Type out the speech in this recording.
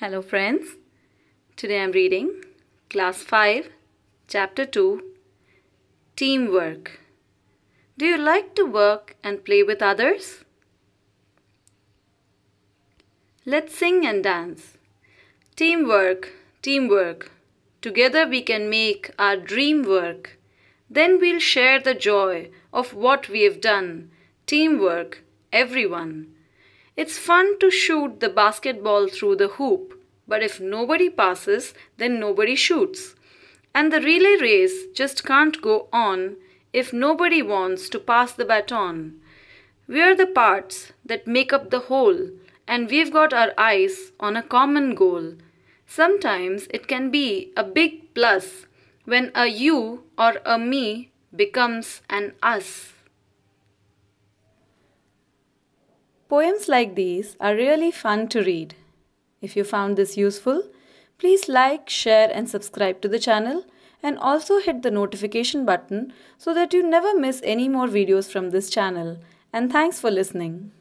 Hello, friends. Today I'm reading Class 5, Chapter 2 Teamwork. Do you like to work and play with others? Let's sing and dance. Teamwork, teamwork. Together we can make our dream work. Then we'll share the joy of what we have done. Teamwork, everyone. It's fun to shoot the basketball through the hoop, but if nobody passes, then nobody shoots. And the relay race just can't go on if nobody wants to pass the baton. We're the parts that make up the whole, and we've got our eyes on a common goal. Sometimes it can be a big plus when a you or a me becomes an us. Poems like these are really fun to read. If you found this useful, please like, share, and subscribe to the channel, and also hit the notification button so that you never miss any more videos from this channel. And thanks for listening.